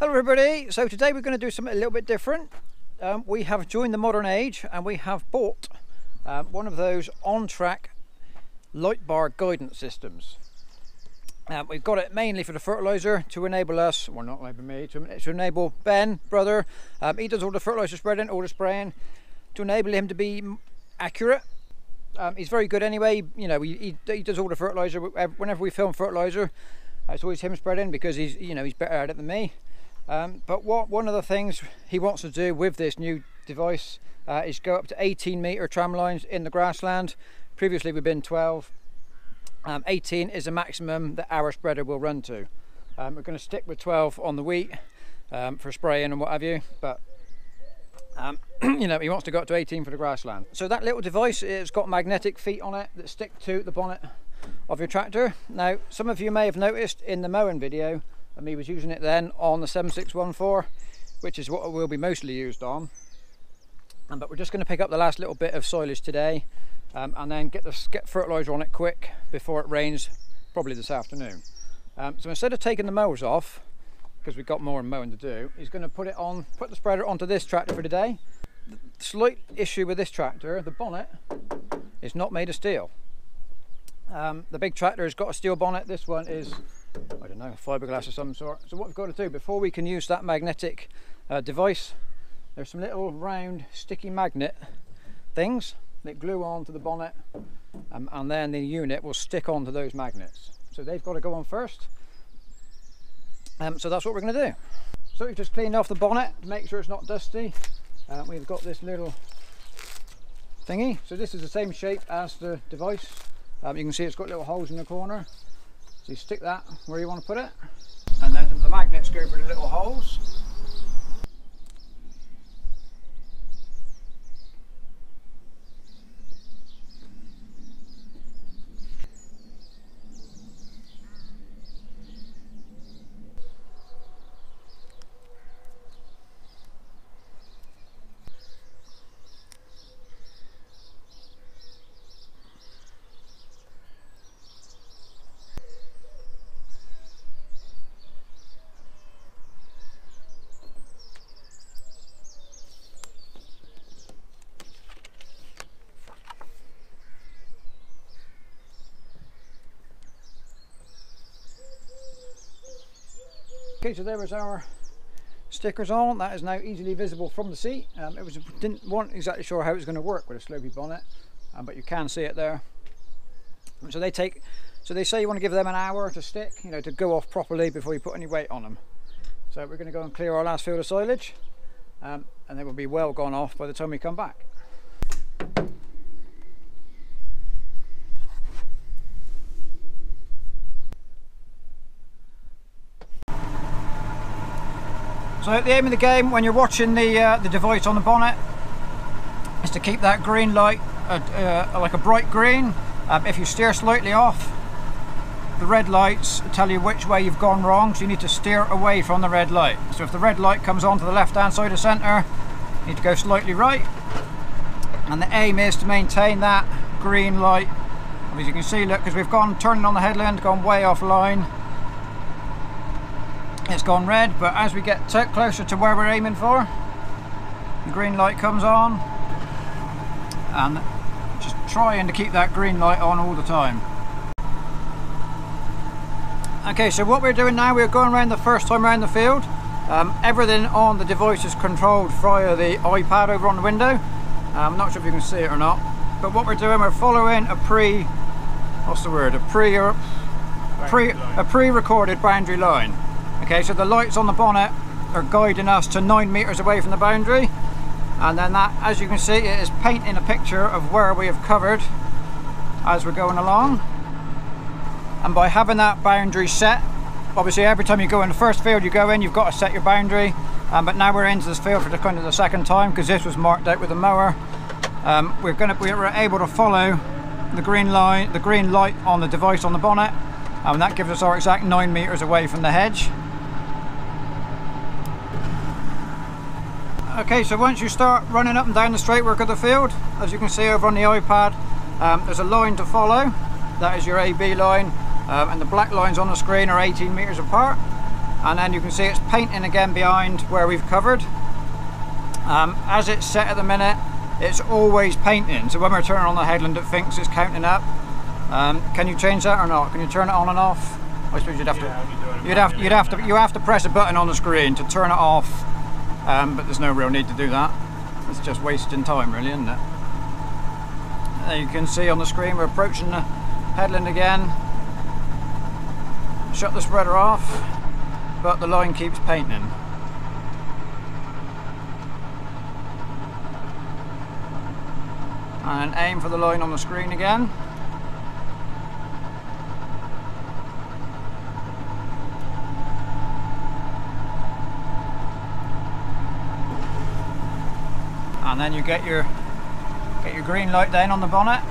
Hello everybody, so today we're going to do something a little bit different. Um, we have joined the modern age and we have bought um, one of those Ontrak light bar guidance systems. Um, we've got it mainly for the fertiliser to enable us, well not maybe me, to, to enable Ben, brother, um, he does all the fertiliser spreading, all the spraying, to enable him to be accurate. Um, he's very good anyway, you know, he, he, he does all the fertiliser, whenever we film fertiliser, it's always him spreading because he's, you know, he's better at it than me. Um, but what one of the things he wants to do with this new device uh, is go up to 18 meter tram lines in the grassland. Previously we've been 12. Um, 18 is the maximum that our spreader will run to. Um, we're going to stick with 12 on the wheat um, for spraying and what have you, but um, you know he wants to go up to 18 for the grassland. So that little device, it's got magnetic feet on it that stick to the bonnet of your tractor. Now some of you may have noticed in the mowing video and me was using it then on the 7614 which is what it will be mostly used on. Um, but we're just going to pick up the last little bit of silage today um, and then get the get fertilizer on it quick before it rains probably this afternoon. Um, so instead of taking the mowers off because we've got more mowing to do he's going to put it on put the spreader onto this tractor for today. The slight issue with this tractor the bonnet is not made of steel. Um, the big tractor has got a steel bonnet. This one is don't know, fiberglass of some sort. So what we've got to do before we can use that magnetic uh, device, there's some little round sticky magnet things that glue onto the bonnet um, and then the unit will stick onto those magnets. So they've got to go on first. Um, so that's what we're going to do. So we've just cleaned off the bonnet to make sure it's not dusty. Uh, we've got this little thingy. So this is the same shape as the device. Um, you can see it's got little holes in the corner. So you stick that where you want to put it. And then the magnets go through the little holes Okay, so there was our stickers on. That is now easily visible from the seat. Um, it was didn't weren't exactly sure how it was going to work with a slopey bonnet, um, but you can see it there. So they take, so they say you want to give them an hour to stick, you know, to go off properly before you put any weight on them. So we're going to go and clear our last field of silage, um, and they will be well gone off by the time we come back. So at the aim of the game when you're watching the uh, the device on the bonnet is to keep that green light uh, uh, like a bright green. Um, if you steer slightly off, the red lights tell you which way you've gone wrong, so you need to steer away from the red light. So if the red light comes on to the left hand side of centre, you need to go slightly right. And the aim is to maintain that green light. As you can see, look, because we've gone turning on the headland, gone way offline it's gone red but as we get closer to where we're aiming for the green light comes on. And just trying to keep that green light on all the time. Okay so what we're doing now we're going around the first time around the field. Um, everything on the device is controlled via the iPad over on the window. I'm not sure if you can see it or not but what we're doing we're following a pre what's the word? A pre or pre a pre-recorded boundary line Okay, so the lights on the bonnet are guiding us to nine meters away from the boundary. And then that, as you can see, it is painting a picture of where we have covered as we're going along. And by having that boundary set, obviously every time you go in the first field you go in, you've got to set your boundary. Um, but now we're into this field for the kind of the second time because this was marked out with a mower. Um, we're going to we were able to follow the green line, the green light on the device on the bonnet, and that gives us our exact nine meters away from the hedge. Okay, so once you start running up and down the straight work of the field, as you can see over on the iPad, um, there's a line to follow. That is your AB line, um, and the black lines on the screen are 18 meters apart. and then you can see it's painting again behind where we've covered. Um, as it's set at the minute it's always painting. So when we're turning on the headland it thinks it's counting up. Um, can you change that or not? Can you turn it on and off? I suppose you'd have to you'd have you'd have to you have to press a button on the screen to turn it off um, but there's no real need to do that. It's just wasting time really isn't it? There you can see on the screen we're approaching the headland again. Shut the spreader off but the line keeps painting. And aim for the line on the screen again and then you get your get your green light down on the bonnet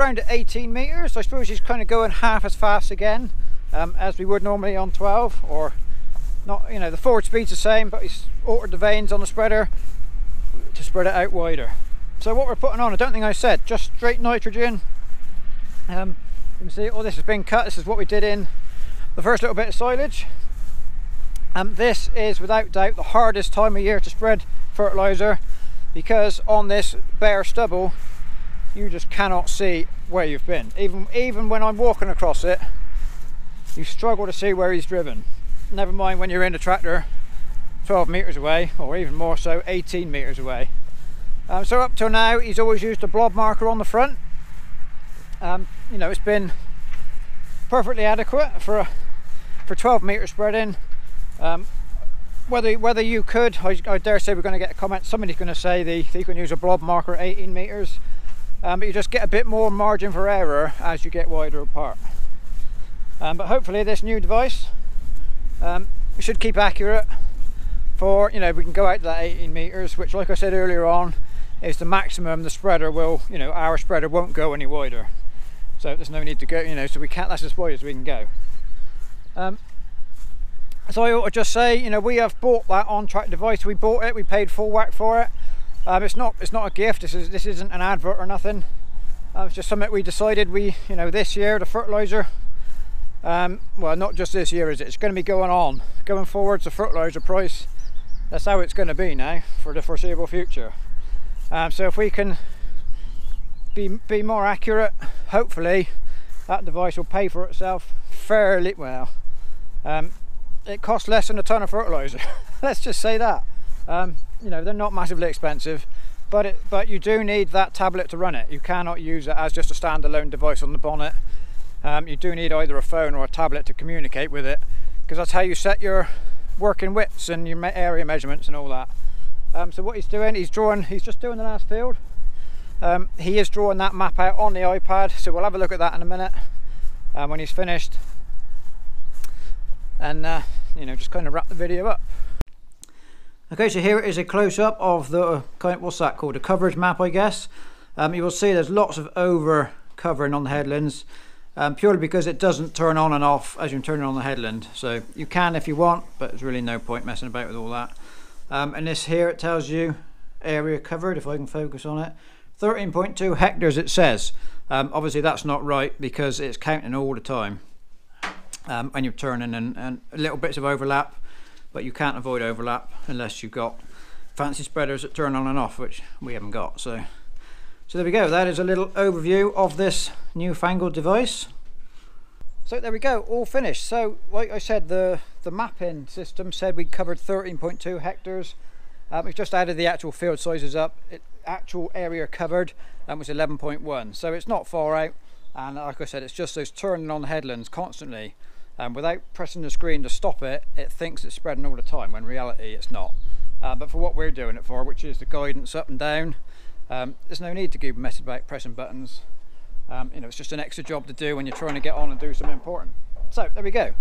ground at 18 meters. I suppose he's kind of going half as fast again um, as we would normally on 12 or not, you know, the forward speed's the same, but he's altered the vanes on the spreader to spread it out wider. So what we're putting on, I don't think I said, just straight nitrogen. Um, you can see all this has been cut. This is what we did in the first little bit of silage. Um, this is without doubt the hardest time of year to spread fertiliser because on this bare stubble you just cannot see where you've been. Even, even when I'm walking across it, you struggle to see where he's driven. Never mind when you're in the tractor 12 metres away, or even more so, 18 metres away. Um, so up till now, he's always used a blob marker on the front. Um, you know, it's been perfectly adequate for a, for 12 metre spreading. Um, whether whether you could, I, I, dare say we're going to get a comment. Somebody's going to say the, you can use a blob marker at 18 metres, um, but you just get a bit more margin for error as you get wider apart. Um, but hopefully this new device um, should keep accurate for, you know, we can go out to that 18 metres, which like I said earlier on, is the maximum the spreader will, you know, our spreader won't go any wider. So there's no need to go, you know, so we can't, that's as wide as we can go. Um, so I ought to just say, you know, we have bought that Ontrak device. We bought it, we paid full whack for it. Um, it's not, it's not a gift. This is, this isn't an advert or nothing. Uh, it's just something we decided we, you know, this year the fertilizer um, well not just this year is it? It's going to be going on going forwards the fertilizer price. That's how it's going to be now for the foreseeable future. Um, so if we can be be more accurate hopefully that device will pay for itself fairly well. Um, it costs less than a ton of fertilizer. Let's just say that. Um, you know they're not massively expensive but it, but you do need that tablet to run it you cannot use it as just a standalone device on the bonnet um, you do need either a phone or a tablet to communicate with it because that's how you set your working widths and your area measurements and all that. Um, so what he's doing, he's drawing, he's just doing the last field. Um, he is drawing that map out on the iPad, so we'll have a look at that in a minute um, when he's finished. And, uh, you know, just kind of wrap the video up. Okay, so here is a close-up of the, what's that called, a coverage map, I guess. Um, you will see there's lots of over covering on the headlands um, purely because it doesn't turn on and off as you're turning on the headland. So you can if you want, but there's really no point messing about with all that. Um, and this here, it tells you area covered, if I can focus on it. 13.2 hectares it says. Um, obviously that's not right because it's counting all the time. Um, and you're turning and, and little bits of overlap, but you can't avoid overlap unless you've got fancy spreaders that turn on and off, which we haven't got. So so there we go, that is a little overview of this newfangled device. So there we go, all finished. So like I said, the, the mapping system said we covered 13.2 hectares. Um, we've just added the actual field sizes up. It, actual area covered um, was 11.1, so it's not far out. And like I said, it's just those turning on headlands constantly. And um, without pressing the screen to stop it, it thinks it's spreading all the time, when reality it's not. Uh, but for what we're doing it for, which is the guidance up and down, um, there's no need to keep messing about pressing buttons. Um, you know, it's just an extra job to do when you're trying to get on and do something important. So there we go.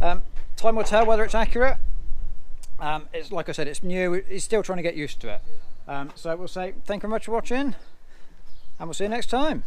Um, time will tell whether it's accurate. Um, it's like I said, it's new. He's still trying to get used to it. Um, so we'll say thank you very much for watching, and we'll see you next time.